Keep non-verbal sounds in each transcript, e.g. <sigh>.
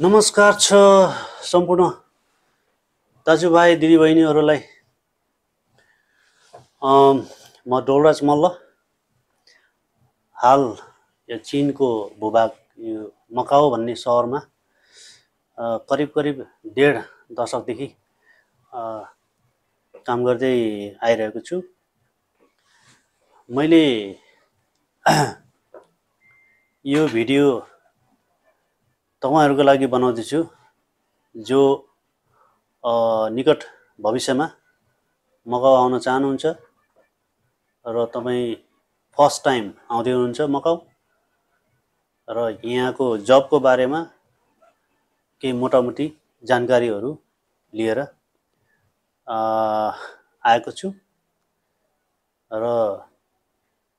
नमस्कार छ सम्पूर्ण दाजुभाइ दिदीबहिनीहरूलाई। म डोलराज मल्ल। हाल यो चिनको भूभाग यो मकाओ भन्ने सहरमा करिब करिब डेढ दशकदेखि काम गर्दै आइरहेको छु। मैले <clears throat> यो भिडियो तपाईँहरूको लागि बनाउँदैछु जो निकट भविष्यमा मकाउ आउन चाहनुहुन्छ र तपाईँ फर्स्ट टाइम आउँदै हुनुहुन्छ मकाउ र यहाँको जबको बारेमा केही मोटामोटी जानकारीहरू लिएर आएको छु र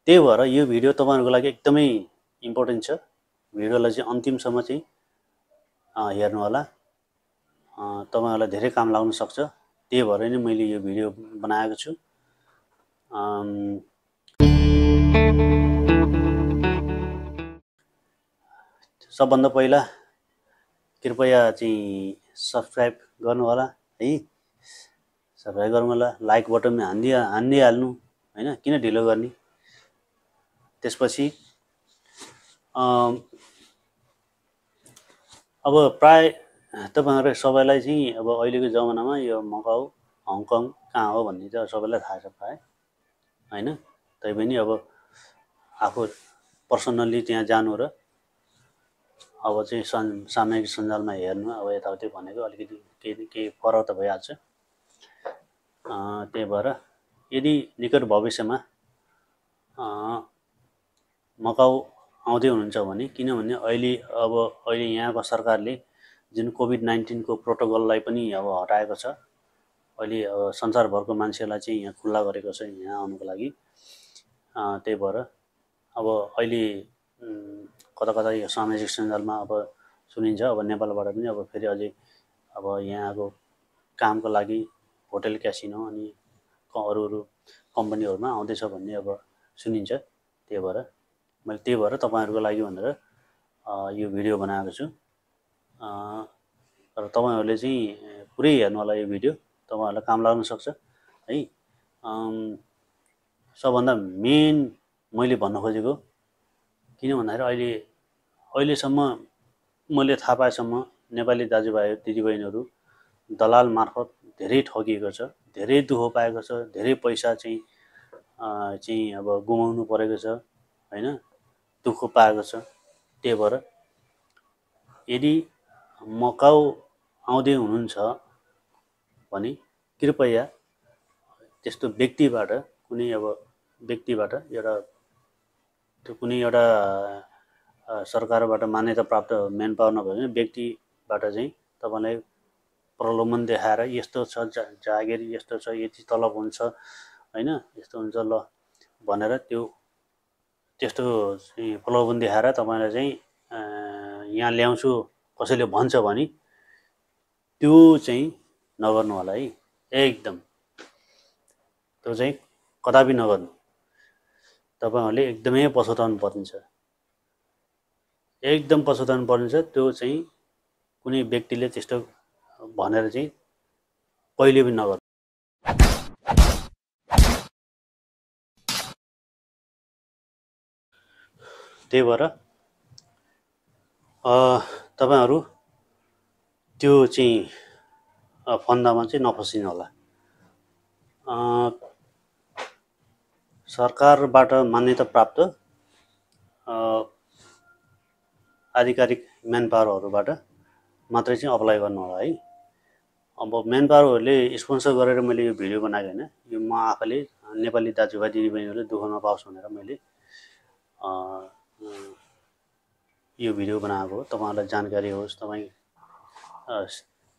त्यही भएर यो भिडियो तपाईँहरूको लागि एकदमै इम्पोर्टेन्ट छ। भिडियोलाई चाहिँ अन्तिमसम्म चाहिँ अ, हेर्नु होला। अ, तपाईँहरूलाई धेरै काम लाग्न सक्छ। त्यही भएर नै मैले यो भिडियो बनाएको छु। सबभन्दा पहिला कृपया चाहिँ सब्सक्राइब गर्नु होला है। सब्सक्राइब गर्नु होला लाइक बटनमा हानिदिइ हानिदिइहाल्नु होइन किन ढिलो गर्ने? त्यसपछि अब प्राय तपाईँहरू सबैलाई चाहिँ अब अहिलेको जमानामा यो मकाउ हङकङ कहाँ हो भन्ने चाहिँ सबैलाई थाहा छ प्राय होइन? तैपनि अब आफू पर्सनल्ली त्यहाँ जानु र अब चाहिँ सन् सामाजिक सञ्जालमा हेर्नु अब यताउति भनेको अलिकति केही केही फरक त भइहाल्छ। त्यही भएर यदि निकट भविष्यमा मकाउ आउँदै हुनुहुन्छ भने किनभने अहिले अब अहिले यहाँको सरकारले जुन कोभिड नाइन्टिनको प्रोटोकललाई पनि अब हटाएको छ अहिले अब संसारभरको मान्छेलाई चाहिँ यहाँ खुल्ला गरेको छ यहाँ आउनुको लागि। त्यही भएर अब अहिले कता कता यो सामाजिक सञ्जालमा अब सुनिन्छ अब नेपालबाट पनि अब फेरि अझै अब यहाँको कामको लागि होटल क्यासिनो अनि अरू अरू कम्पनीहरूमा आउँदैछ भन्ने अब सुनिन्छ त्यही भएर मैले त्यही भएर तपाईँहरूको लागि भनेर यो भिडियो बनाएको छु। र तपाईँहरूले चाहिँ पुरै हेर्नु होला यो भिडियो। तपाईँहरूलाई काम लाग्न सक्छ। है सबभन्दा मेन मैले भन्न खोजेको किन भन्दाखेरि अहिले अहिलेसम्म मैले थाहा पाएसम्म नेपाली दाजुभाइ दिदीबहिनीहरू दलाल मार्फत धेरै ठगिएको छ धेरै दुःख पाएको छ धेरै पैसा चाहिँ चाहिँ अब गुमाउनु परेको छ होइन? दुःख पाएको छ त्यही भएर यदि मकाउ आउँदै हुनुहुन्छ भने कृपया त्यस्तो व्यक्तिबाट कुनै अब व्यक्तिबाट एउटा त्यो कुनै एउटा सरकारबाट मान्यता प्राप्त म्यान पावर नभए पनि व्यक्तिबाट चाहिँ तपाईँलाई प्रलोभन देखाएर यस्तो छ जागिर यस्तो छ यति तलब हुन्छ होइन यस्तो हुन्छ ल भनेर त्यो त्यस्तो प्रलोभन देखाएर तपाईँलाई चाहिँ यहाँ ल्याउँछु कसैले भन्छ भने। त्यो चाहिँ नगर्नु होला है एकदम। त्यो चाहिँ कदापि नगर्नु। तपाईँहरूले एकदमै पछुताउनु पर्नेछ। एकदम पछुताउनु पर्नेछ त्यो चाहिँ कुनै व्यक्तिले त्यस्तो भनेर चाहिँ कहिले पनि नगर्नु। त्यही भएर तपाईँहरू त्यो चाहिँ फन्दामा चाहिँ नफसिनु होला। सरकारबाट मान्यता प्राप्त आधिकारिक म्यान पावरहरूबाट मात्रै चाहिँ अप्लाई गर्नु होला है। अब म्यान पावरहरूले स्पोन्सर गरेर मैले यो भिडियो बनाएको होइन यो म आफैले नेपाली दाजुभाइ दिदीबहिनीहरूले दुःख नपाओस् भनेर मैले यो भिडियो बनाएको तपाईँहरूलाई जानकारी होस् तपाईँ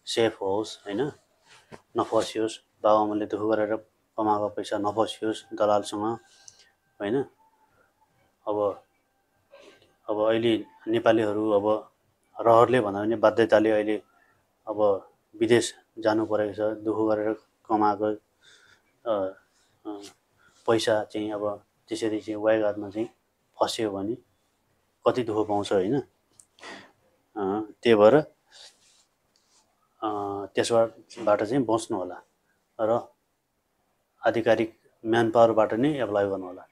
सेफ होस् होइन? नफसियोस् बाबुआमाले दुःख गरेर कमाएको पैसा नफसियोस् दलालसँग होइन? अब अब अहिले नेपालीहरू अब रहरले भन्दा पनि बाध्यताले अहिले अब विदेश जानु परेको छ दुःख गरेर कमाएको पैसा चाहिँ अब त्यसरी चाहिँ वाइघाटमा चाहिँ फस्यो भने कति दुःख पाउँछ होइन। त्यही भएर त्यसबाट चाहिँ बस्नु होला र आधिकारिक म्यान पावरबाट नै एप्लाई गर्नु होला।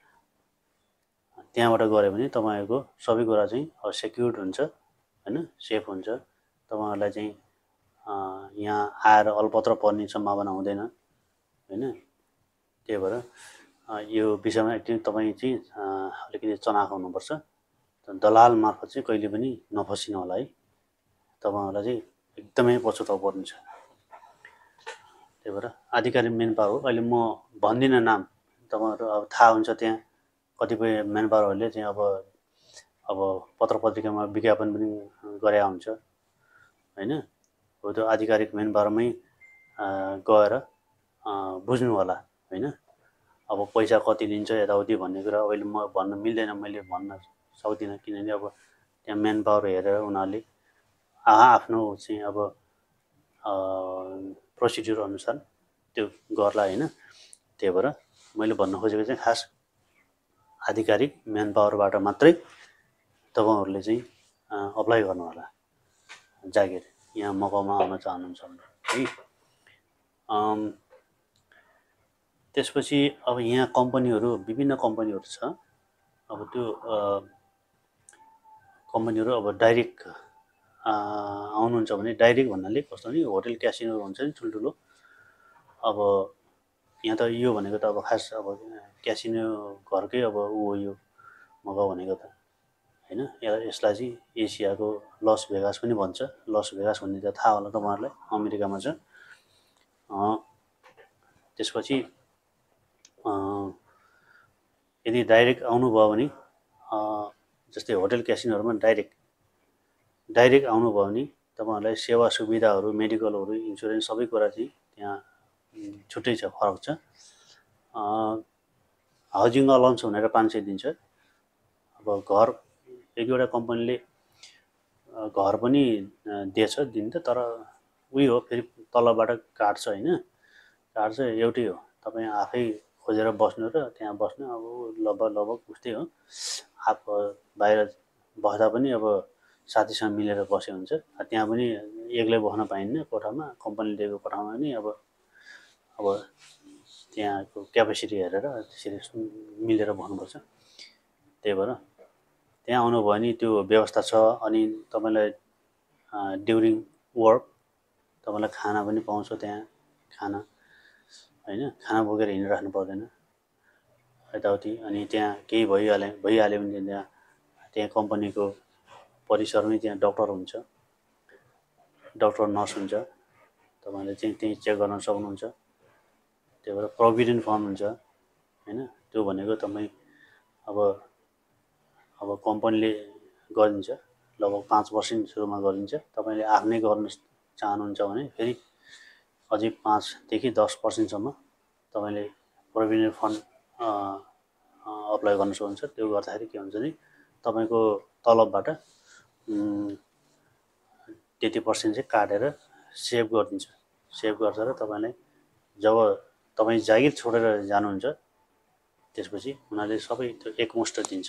त्यहाँबाट गऱ्यो भने तपाईँहरूको सबै कुरा चाहिँ सेक्युर्ड हुन्छ होइन? सेफ हुन्छ। तपाईँहरूलाई चाहिँ यहाँ आएर अलपत्र पर्ने सम्भावना हुँदैन होइन? त्यही भएर यो विषयमा एकदमै तपाईँ चाहिँ अलिकति चनाख हुनुपर्छ। दलाल मार्फत चाहिँ कहिले पनि नफसिनु होला है। तपाईँहरूलाई चाहिँ एकदमै पछुताउ पर्नेछ। त्यही भएर आधिकारिक मेन पावर हो। अहिले म भन्दिनँ नाम। तपाईँहरू अब थाहा हुन्छ त्यहाँ। कतिपय मेन पावरहरूले चाहिँ अब अब पत्र पत्रिकामा विज्ञापन पनि गरे हुन्छ। होइन? हो त्यो आधिकारिक मेन पावरमै गएर बुझ्नु होला। होइन? अब पैसा कति दिन्छ यताउति भन्ने कुरा अहिले म भन्न मिल्दैन। मैले भन्न सक्दिनँ किनभने अब त्यहाँ मेन पावर हेरेर उनीहरूले आफ्नो चाहिँ अब प्रोसिड्युर अनुसार त्यो गर्ला होइन। त्यही भएर मैले भन्न खोजेको चाहिँ खास आधिकारिक म्यान पावरबाट मात्रै तपाईँहरूले चाहिँ अप्लाई गर्नु होला जागिर यहाँ मकाउमा आउन चाहनुहुन्छ भने है। त्यसपछि अब यहाँ कम्पनीहरू विभिन्न कम्पनीहरू छ। अब त्यो कम्पनीहरू अब डाइरेक्ट आउनुहुन्छ भने डाइरेक्ट भन्नाले कस्तो नि होटेल क्यासिनोहरू हुन्छ नि ठुल्ठुलो। अब यहाँ त यो भनेको त अब खास अब क्यासिनो घरकै अब ऊ यो मगाउ भनेको त होइन? यसलाई चाहिँ एसियाको लस भेगास पनि भन्छ। लस भेगास भन्ने त थाहा होला तपाईँहरूलाई अमेरिकामा छ त्यसपछि यदि डाइरेक्ट आउनुभयो भने जस्तै होटल क्यासिनोहरूमा डाइरेक्ट डाइरेक्ट आउनुभयो भने तपाईँहरूलाई सेवा सुविधाहरू मेडिकलहरू इन्सुरेन्स सबै कुरा चाहिँ त्यहाँ छुट्टै छ फरक छ। हाउजिङ अलाउन्स भनेर पाँच सय दिन्छ। अब घर एक दुईवटा कम्पनीले घर पनि दिएछ दिन त तर उयो हो फेरि तलबाट काट्छ होइन? काट्छ एउटै हो। तपाईँ आफै खोजेर बस्नु र त्यहाँ बस्नु अब लगभग लगभग उस्तै हो। आफ बाहिर बस्दा पनि अब साथीसँग मिलेर बस्यो हुन्छ। त्यहाँ पनि एक्लै बस्न पाइन्न कोठामा कम्पनी दिएको कोठामा पनि अब अब त्यहाँको क्यापेसिटी हेरेर त्यसरी मिलेर बस्नुपर्छ। त्यही भएर त्यहाँ आउनुभयो भने त्यो व्यवस्था छ अनि तपाईँलाई ड्युरिङ वर्क तपाईँलाई खाना पनि पाउँछ त्यहाँ खाना होइन? खाना बोकेर हिँडिराख्नु पर्दैन। यताउति अनि त्यहाँ केही भइहाल्यो भइहाल्यो भने त्यहाँ त्यहाँ कम्पनीको परिसरमै त्यहाँ डक्टर हुन्छ। डक्टर नर्स हुन्छ। तपाईँले चाहिँ त्यहीँ चेक गर्न सक्नुहुन्छ। त्यही भएर प्रोभिडेन्ट फन्ड हुन्छ होइन? त्यो भनेको तपाईँ अब अब कम्पनीले गरिदिन्छ लगभग पाँच पर्सेन्ट सुरुमा गरिदिन्छ। तपाईँले आफ्नै गर्न चाहनुहुन्छ भने फेरि अझै पाँचदेखि दस पर्सेन्टसम्म तपाईँले प्रोभिडेन्ट फन्ड अप्लाई गर्न सक्नुहुन्छ। त्यो गर्दाखेरि के हुन्छ भने तपाईँको तलबबाट त्यति पर्सेन्ट चाहिँ काटेर सेभ गरिदिन्छ। सेभ गर्छ र तपाईँलाई जब तपाईँ जागिर छोडेर जानुहुन्छ त्यसपछि उनीहरूले सबै त्यो एकमुष्ट दिन्छ।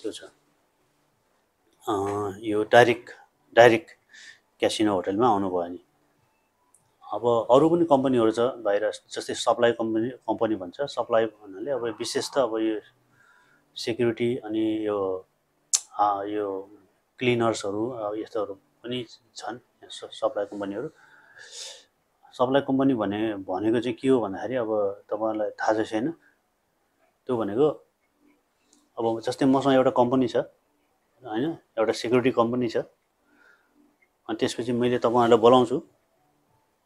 त्यो छ। यो डाइरेक्ट डाइरेक्ट क्यासिनो होटेलमा आउनुभयो भने। अब अरू पनि कम्पनीहरू छ बाहिर जस्तै सप्लाई कम्पनी कम्पनी भन्छ। सप्लाई भन्नाले अब विशेष त अब यो सेक्युरिटी अनि यो यो क्लिनर्सहरू यस्तोहरू पनि छन् सप्लाई कम्पनीहरू। सप्लाई कम्पनी भने भनेको चाहिँ के हो भन्दाखेरि अब तपाईँहरूलाई थाहा छैन। त्यो भनेको अब जस्तै मसँग एउटा कम्पनी छ होइन एउटा सेक्युरिटी कम्पनी छ। अनि त्यसपछि मैले तपाईँहरूलाई बोलाउँछु।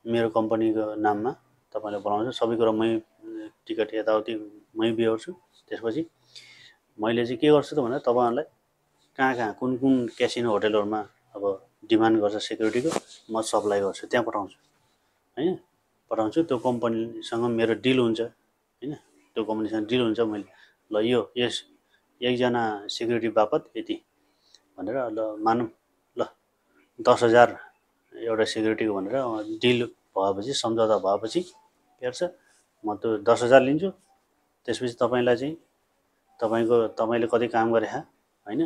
मेरो कम्पनीको नाममा तपाईँलाई बोलाउँछु। सबै कुरो मै टिकट यताउति मै बिहोर्छु। त्यसपछि मैले चाहिँ के गर्छु त भन्दा तपाईँहरूलाई कहाँ कहाँ कुन कुन क्यासिनो होटेलहरूमा अब डिमान्ड गर्छ सेक्युरिटीको म सप्लाई गर्छु। त्यहाँ पठाउँछु। होइन? पठाउँछु। त्यो कम्पनीसँग मेरो डिल हुन्छ। होइन? त्यो कम्पनीसँग डिल हुन्छ। मैले ल यो यस एकजना सेक्युरिटी बापत यति भनेर ल मानौँ। ल दस हजार एउटा सेक्युरिटीको भनेर डिल भएपछि सम्झौता भएपछि के गर्छ म त्यो दस हजार लिन्छु। त्यसपछि तपाईँलाई चाहिँ तपाईँको तपाईँले कति काम गरे होइन?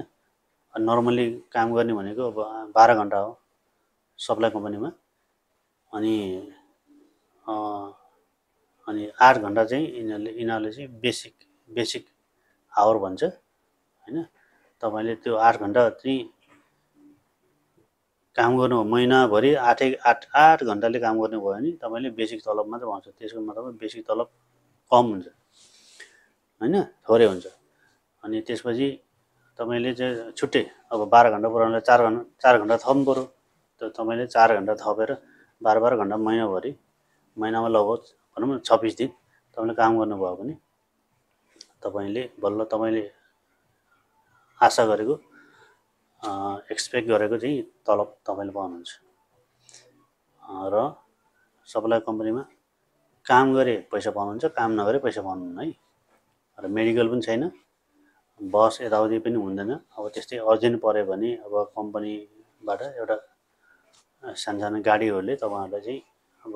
नर्मल्ली काम गर्ने भनेको अब बाह्र घन्टा हो सप्लाई कम्पनीमा। अनि अनि आठ घन्टा चाहिँ यिनीहरूले यिनीहरूले चाहिँ बेसिक बेसिक आवर भन्छ होइन? तपाईँले त्यो आठ घन्टा चाहिँ काम गर्नु महिनाभरि आठै आठ आठ घन्टाले काम गर्नुभयो भने तपाईँले बेसिक तलब मात्रै पाउँछ त्यसको मतलब बेसिक तलब कम हुन्छ। होइन? थोरै हुन्छ। अनि त्यसपछि तपाईँले चाहिँ छुट्टै अब बाह्र घन्टा पुऱ्याउनलाई चार घन्टा चार घन्टा थप्नु पऱ्यो त तपाईँले चार घन्टा थपेर बाह्र बाह्र घन्टा महिनाभरि महिनामा लगभग भनौँ न छब्बिस दिन तपाईँले काम गर्नुभयो भने तपाईँले बल्ल तपाईँले आशा गरेको एक्सपेक्ट गरेको चाहिँ तलब तपाईँले पाउनुहुन्छ। र सप्लाई कम्पनीमा काम गरे पैसा पाउनुहुन्छ काम नगरे पैसा पाउनुहुन्न है? र मेडिकल पनि छैन। बस यताउति पनि हुँदैन। अब त्यस्तै अर्जेन्ट पऱ्यो भने अब कम्पनीबाट एउटा सानसानो गाडीहरूले तपाईँहरूलाई चाहिँ अब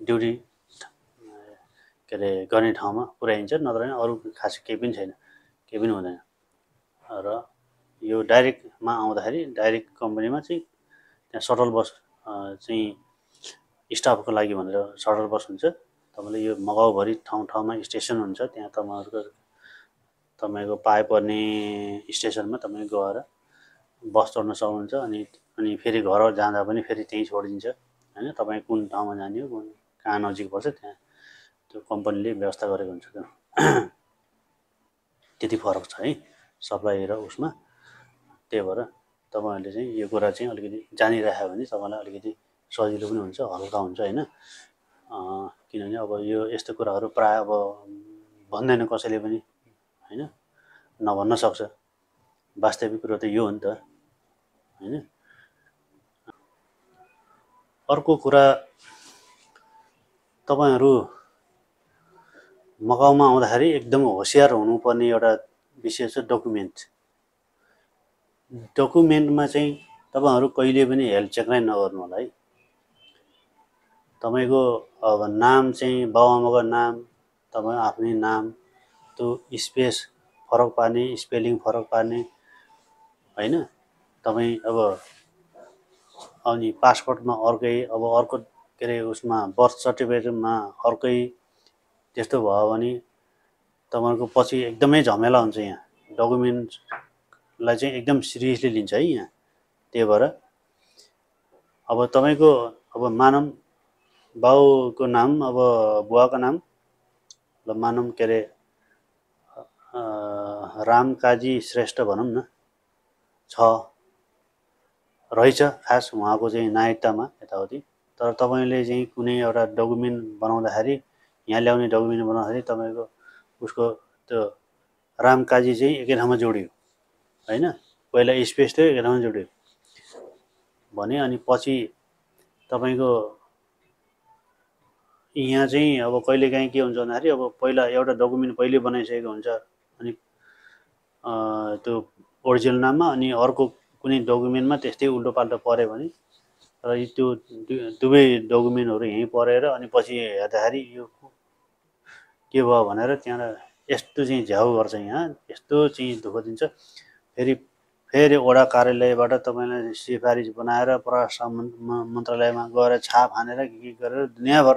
ड्युटी के अरे गर्ने ठाउँमा पुर्याइन्छ नत्र अरू खास केही पनि छैन। केही पनि हुँदैन। र यो डाइरेक्टमा आउँदाखेरि डाइरेक्ट कम्पनीमा चाहिँ त्यहाँ सटल बस चाहिँ स्टाफको लागि भनेर सटल बस हुन्छ। तपाईँले यो मगाउभरि ठाउँ ठाउँमा स्टेसन हुन्छ। त्यहाँ तपाईँहरूको तपाईँको पाए पर्ने स्टेसनमा तपाईँ गएर बस चढ्न सक्नुहुन्छ अनि अनि फेरि घर जाँदा पनि फेरि त्यहीँ छोडिदिन्छ। होइन? तपाईँ कुन ठाउँमा जाने हो कुन कहाँ नजिक पर्छ त्यहाँ त्यो कम्पनीले व्यवस्था गरेको हुन्छ त्यो। <clears throat> त्यति फरक छ है सप्लाई र उसमा। त्यही भएर तपाईँहरूले चाहिँ यो कुरा चाहिँ अलिकति जानिराख्यो भने तपाईँलाई अलिकति सजिलो पनि हुन्छ हल्का हुन्छ होइन। किनभने अब यो यस्तो कुराहरू प्रायः अब भन्दैन कसैले पनि होइन? नभन्न सक्छ। वास्तविक कुरो त यो हो नि त होइन? अर्को कुरा तपाईँहरू मकाउमा आउँदाखेरि एकदम होसियार हुनुपर्ने एउटा विषय छ डकुमेन्ट डकुमेन्टमा चाहिँ तपाईँहरू कहिले पनि हेल्थ चेक नै नगर्नु होला है। तपाईँको अब नाम चाहिँ बाबुआमाको नाम तपाईँ आफ्नै नाम त्यो स्पेस फरक पार्ने स्पेलिङ फरक पार्ने होइन? तपाईँ अब अनि पासपोर्टमा अर्कै अब अर्को के अरे उसमा बर्थ सर्टिफिकेटमा अर्कै त्यस्तो भयो भने तपाईँहरूको पछि एकदमै झमेला हुन्छ यहाँ। डकुमेन्टलाई चाहिँ एकदम सिरियसली लिन्छ है यहाँ। त्यही भएर अब तपाईँको अब मानौँ बाउको नाम अब बुवाको नाम ल मानौँ के अरे राम काजी श्रेष्ठ भनौँ न छ रहेछ खास उहाँको चाहिँ नायकतामा यताउति। तर तपाईँले चाहिँ कुनै एउटा डकुमेन्ट बनाउँदाखेरि यहाँ ल्याउने डकुमेन्ट बनाउँदाखेरि तपाईँको उसको त्यो राम काजी चाहिँ एकै ठाउँमा जोडियो। होइन? पहिला स्पेस थियो ठाउँमा जोडियो भने अनि पछि तपाईँको यहाँ चाहिँ अब कहिलेकाहीँ के हुन्छ भन्दाखेरि अब पहिला एउटा डकुमेन्ट पहिले बनाइसकेको हुन्छ। अनि त्यो ओरिजिनल नाममा अनि अर्को कुनै डकुमेन्टमा त्यस्तै उल्टोपाल्टो पऱ्यो भने र त्यो दुवै डकुमेन्टहरू यहीँ परेर अनि पछि हेर्दाखेरि यो के भयो भनेर त्यहाँबाट यस्तो चाहिँ झ्याउ गर्छ यहाँ यस्तो चाहिँ दुःख दिन्छ। फेरि फेरि वडा कार्यालयबाट तपाईँलाई सिफारिस बनाएर परराष्ट्र मन्त्रालयमा गएर छाप हानेर के के गरेर दुनियाँभर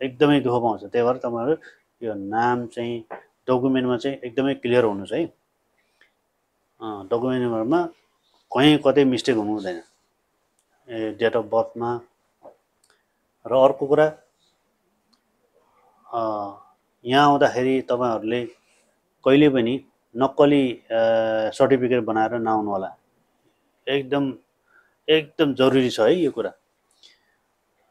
एकदमै दुःख पाउँछ। त्यही भएर तपाईँहरू यो नाम चाहिँ डकुमेन्टमा चाहिँ एकदमै क्लियर हुनुहोस् है। डकुमेन्टमा कहीँ कतै मिस्टेक हुनु हुँदैन। ए डेट अफ बर्थमा र अर्को कुरा यहाँ आउँदाखेरि तपाईँहरूले कहिले पनि नक्कली सर्टिफिकेट बनाएर नआउनु होला एकदम एकदम जरुरी छ है यो कुरा।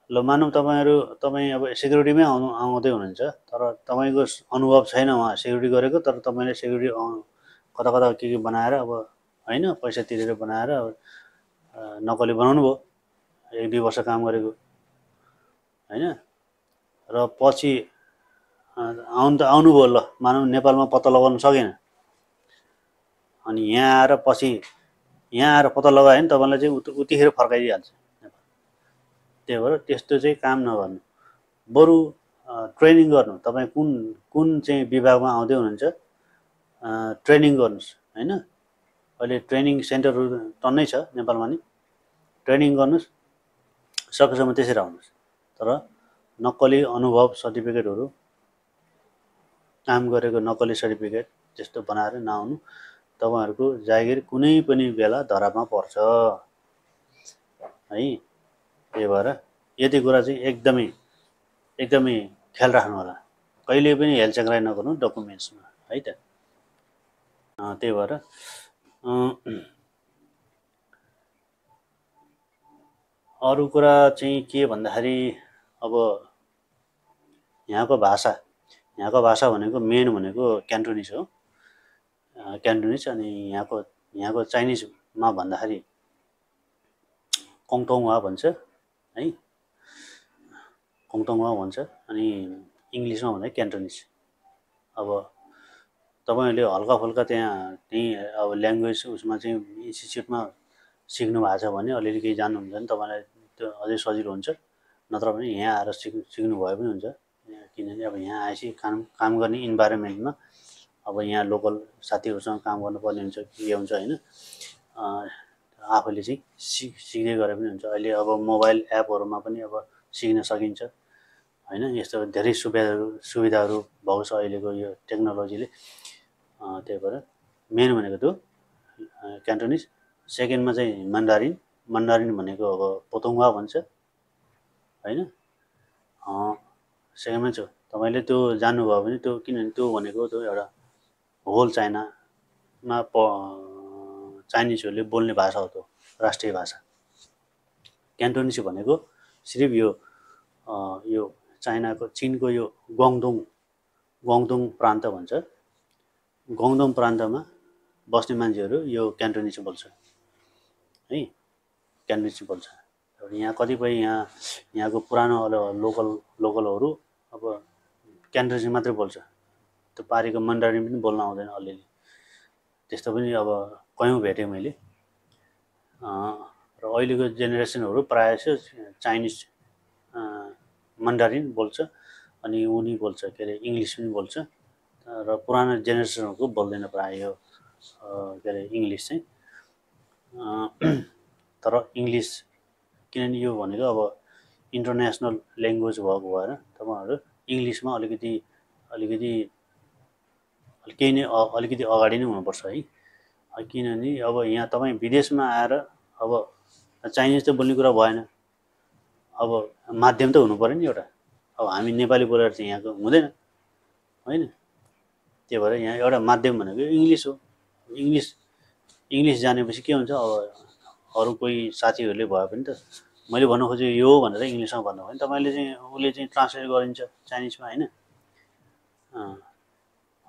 ल मानौँ तपाईँहरू तपाईँ अब सेक्युरिटीमै आउनु आउँदै हुनुहुन्छ तर तपाईँको अनुभव छैन उहाँ सेक्युरिटी गरेको तर तपाईँले सेक्युरिटी कता कता के के बनाएर अब होइन पैसा तिरेर बनाएर अब नक्कली बनाउनु भयो एक दुई वर्ष काम गरेको होइन? र पछि आउनु त आउनुभयो ल मानौँ नेपालमा पत्ता लगाउनु सकेन। अनि यहाँ आएर पछि यहाँ आएर पत्ता लगायो भने तपाईँलाई चाहिँ उत उतिखेर फर्काइदिइहाल्छ। त्यही भएर त्यस्तो चाहिँ काम नगर्नु। बरु ट्रेनिङ गर्नु। तपाईँ कुन कुन चाहिँ विभागमा आउँदै हुनुहुन्छ ट्रेनिङ गर्नुहोस् होइन? अहिले ट्रेनिङ सेन्टरहरू टन्नै छ नेपालमा नि। ट्रेनिङ गर्नुहोस् सकेसम्म त्यसरी आउनुहोस्। तर नक्कली अनुभव सर्टिफिकेटहरू काम गरेको नक्कली सर्टिफिकेट त्यस्तो बनाएर नआउनु। तपाईँहरूको जागिर कुनै पनि बेला धरापमा पर्छ। है त्यही भएर यति कुरा चाहिँ एकदमै एकदमै ख्याल राख्नु होला कहिले पनि हेलचेक्राइ नगर्नु डकुमेन्ट्समा है त? त्यही भएर अरू कुरा चाहिँ के भन्दाखेरि अब यहाँको भाषा यहाँको भाषा भनेको मेन भनेको क्यान्टोनिज हो। क्यान्टोनिज अनि यहाँको यहाँको चाइनिजमा भन्दाखेरि कङटोङवा भन्छ है? कङटोङवा भन्छ अनि इङ्ग्लिसमा भन्दा क्यान्टोनिज। अब तपाईँहरूले हल्का फुल्का त्यहाँ त्यहीँ अब ल्याङ्ग्वेज उसमा चाहिँ इन्स्टिच्युटमा सिक्नु भएको छ भने अलिअलि केही जान्नुहुन्छ भने तपाईँलाई त्यो अझै सजिलो हुन्छ। नत्र भने यहाँ आएर सिक् सिक्नु भए पनि हुन्छ। किनभने अब यहाँ आएपछि काम काम गर्ने इन्भाइरोमेन्टमा अब यहाँ लोकल साथीहरूसँग काम गर्नुपर्ने हुन्छ के हुन्छ होइन आफैले चाहिँ सिक सिक्दै गरे पनि हुन्छ। अहिले अब मोबाइल एपहरूमा पनि अब सिक्न सकिन्छ होइन? यस्तो धेरै सुविधाहरू सुविधाहरू भएको छ अहिलेको यो टेक्नोलोजीले त्यही भएर मेन भनेको त्यो अँ, क्यान्टोनिज सेकेन्डमा चाहिँ मन्डारिन मन्डारिन भनेको अब पोतुङ्वा भन्छ होइन? सेकेन्डमा चाहिँ तपाईँले त्यो जान्नुभयो भने त्यो किनभने त्यो भनेको त्यो एउटा होल चाइनामा प चाइनिजहरूले बोल्ने भाषा हो त्यो राष्ट्रिय भाषा। क्यान्टोनिस भनेको सिर्फ यो यो चाइनाको चिनको यो ग्वाङदोङ ग्वाङदोङ प्रान्त भन्छ। ग्वाङदोङ प्रान्तमा बस्ने मान्छेहरू यो क्यान्टोनिस बोल्छ। है क्यान्टोनिस बोल्छ। यहाँ कतिपय यहाँ यहाँको पुरानो लोकल लोकलहरू अब क्यान्टोनिस मात्रै बोल्छ। त्यो पारीको मन्डारिन पनि बोल्न आउँदैन अलिअलि। त्यस्तो पनि अब कयौँ भेटेँ मैले। र अहिलेको जेनेरेसनहरू प्रायः जसो चाइनिज अँ, मन्डारिन बोल्छ अनि उनी बोल्छ के अरे इङ्ग्लिस पनि बोल्छ। र पुरानो जेनेरेसनहरूको बोल्दैन प्रायः यो के अरे इङ्ग्लिस चाहिँ। तर इङ्ग्लिस किनभने यो भनेको अब इन्टरनेसनल ल्याङ्ग्वेज भएको भएर तपाईँहरू इङ्ग्लिसमा अलिकति अलिकति केही नै अलिकति अगाडि नै हुनुपर्छ है। किनभने अब यहाँ तपाईँ विदेशमा आएर अब चाइनिज त बोल्ने कुरा भएन। अब माध्यम त हुनु पऱ्यो नि एउटा। अब हामी नेपाली बोलेर चाहिँ यहाँको हुँदैन। होइन? त्यही भएर यहाँ एउटा माध्यम भनेको इङ्ग्लिस हो। इङ्ग्लिस इङ्ग्लिस जानेपछि के हुन्छ? अब अरू कोही साथीहरूले भयो भने त मैले भन्नु खोजेको यो भनेर इङ्ग्लिसमा भन्नु भयो भने तपाईँले चाहिँ उसले चाहिँ ट्रान्सलेट गरिन्छ चाइनिजमा होइन?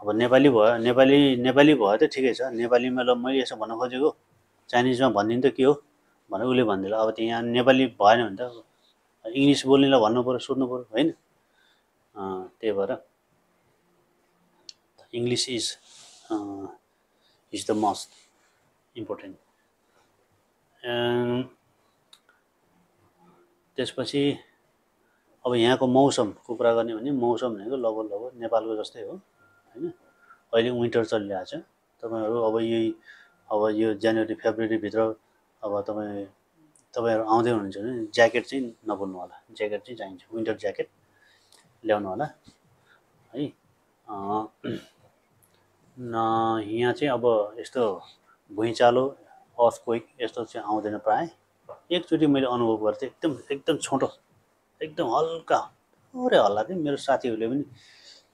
अब नेपाली भयो नेपाली नेपाली भयो त ठिकै छ। नेपालीमा ल मैले यसो भन्न खोजेको चाइनिजमा भनिदिनु त के हो? भनेर उसले भनिदियो अब त्यो यहाँ नेपाली भएन भने त इङ्ग्लिस बोल्नेलाई भन्नु पऱ्यो सोध्नु पऱ्यो होइन? त्यही भएर English is is the most important. त्यसपछि अब यहाँको मौसमको कुरा गर्ने भने मौसम भनेको लगभग लगभग नेपालको जस्तै हो। होइन? अहिले विन्टर चलिरहेको छ तपाईँहरू अब यही अब यो जनवरी फेब्रुअरीभित्र अब तपाईँ तपाईँहरू आउँदै हुनुहुन्छ भने ज्याकेट चाहिँ नभुल्नु होला। ज्याकेट चाहिँ चाहिन्छ विन्टर ज्याकेट ल्याउनु होला। है न यहाँ चाहिँ अब यस्तो भुइँचालो अर्थक्वेक यस्तो चाहिँ आउँदैन प्रायः। एकचोटि मैले अनुभव गरेको थिएँ एकदम एकदम छोटो एकदम हल्का थोरै हल्ला थियो। मेरो साथीहरूले पनि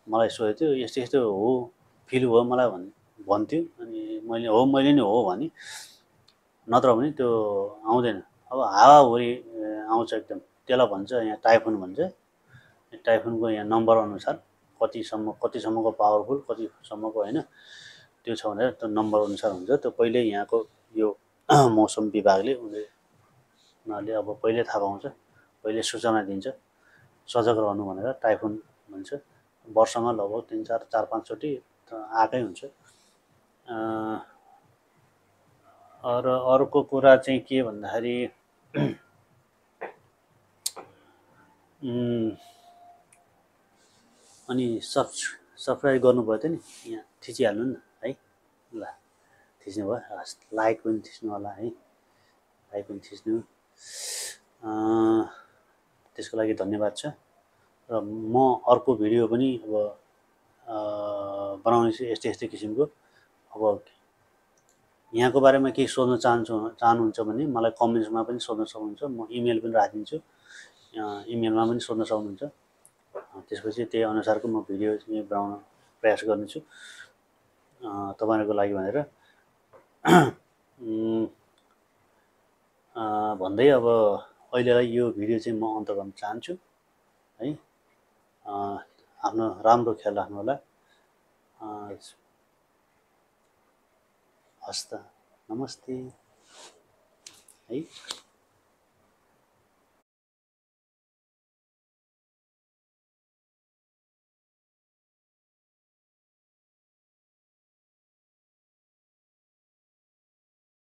मलाई सोधेको थियो यस्तो यस्तो हो फिल भयो मलाई भन् भन्थ्यो। अनि मैले हो मैले नि हो भने। नत्र भने त्यो आउँदैन। अब हावाहुरी आउँछ एकदम। त्यसलाई भन्छ यहाँ टाइफुन भन्छ। टाइफुनको यहाँ नम्बर अनुसार कतिसम्म कतिसम्मको पावरफुल कतिसम्मको होइन त्यो छ भनेर त्यो नम्बर अनुसार हुन्छ। त्यो पहिले यहाँको यो <clears throat> मौसम विभागले उनीहरूले उनीहरूले अब पहिले थाहा पाउँछ पहिले सूचना दिन्छ। सजग रहनु भनेर टाइफुन भन्छ। वर्षमा लगभग तिन चार चार पाँचचोटि आएकै हुन्छ। र अर्को कुरा चाहिँ के भन्दाखेरि अनि सब सब्सक्राइब गर्नुभयो त नि? यहाँ थिचिहाल्नु नि है? ल थिच्नु भयो। हस् लाइक पनि थिच्नु होला है? लाइक पनि थिच्नु। त्यसको लागि धन्यवाद छ। र म अर्को भिडियो पनि अब बनाउने यस्तै यस्तै किसिमको। अब यहाँको बारेमा केही सोध्न चाहन्छु चाहनुहुन्छ भने मलाई कमेन्ट्समा पनि सोध्न सक्नुहुन्छ म इमेल पनि राखिदिन्छु। इमेलमा पनि सोध्न सक्नुहुन्छ। त्यसपछि त्यही अनुसारको म भिडियो बनाउन प्रयास गर्नेछु तपाईँहरूको लागि भनेर। भन्दै अब अहिलेलाई यो भिडियो चाहिँ म अन्त गर्न चाहन्छु है। आफ्नो राम्रो ख्याल राख्नु होला। अ, हस् त नमस्ते। है।